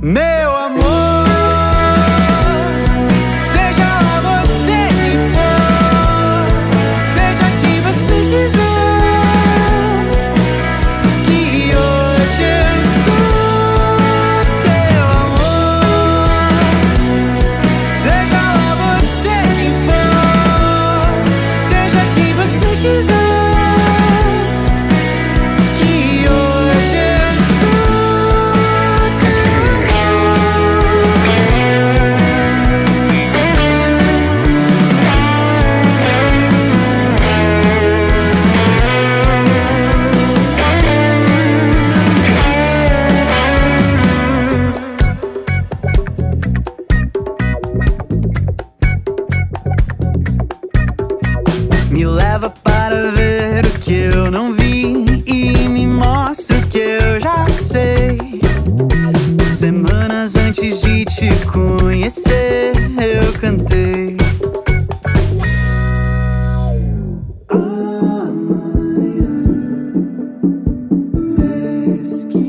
네. Me leva para ver o que eu não vi e me mostra o que eu já sei. Semanas antes de te conhecer, eu cantei. Amanhã, pesquisa.